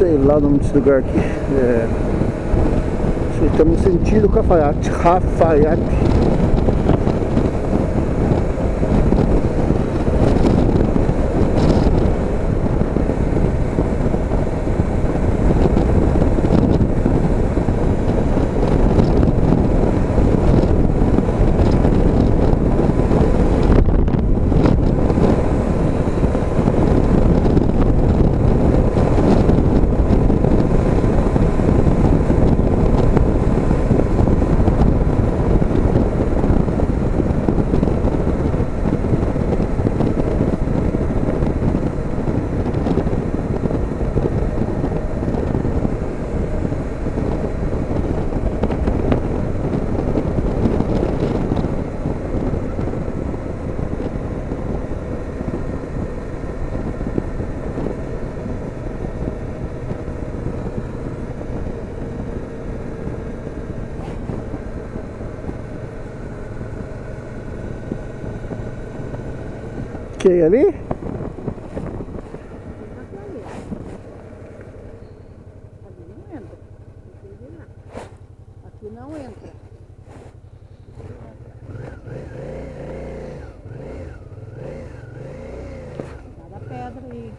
sei lá o nome desse lugar aqui. É, estamos no sentido Cafaiate. Cafaiate. Que ali? Não. Aqui não entra. Cada pedra aí.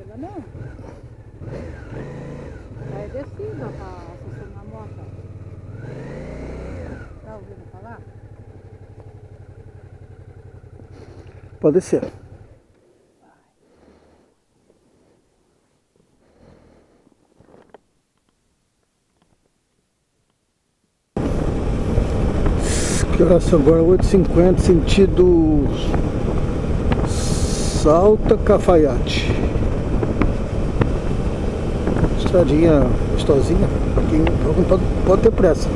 Ela não. Vai descida para a moto. Tá ouvindo falar? Pode ser. Que horas são agora? 8h50, sentido Salta Cafaiate. Estradinha gostosinha. Quem pode, pode ter pressa.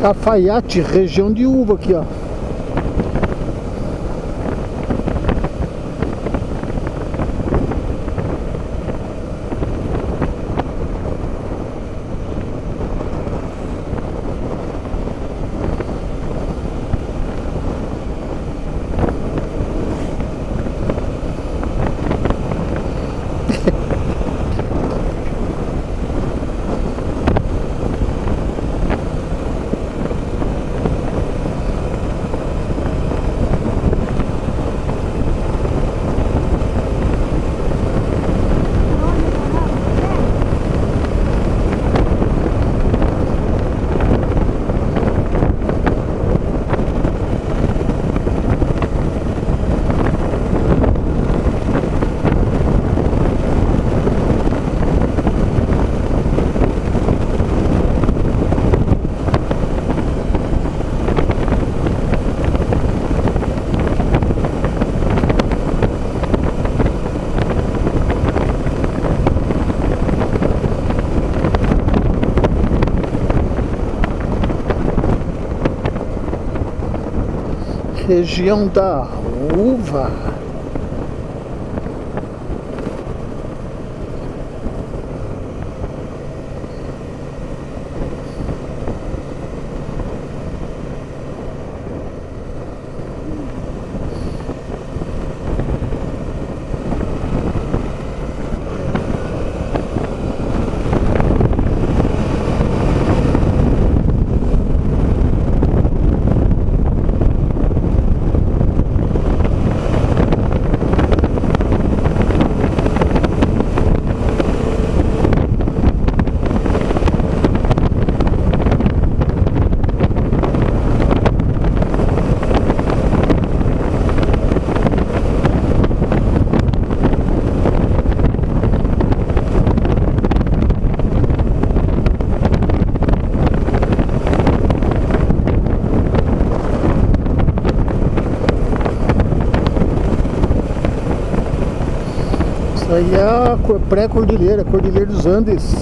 Cafaiate, região de uva aqui, ó. Região da uva. Aí é a pré-cordilheira, Cordilheira dos Andes.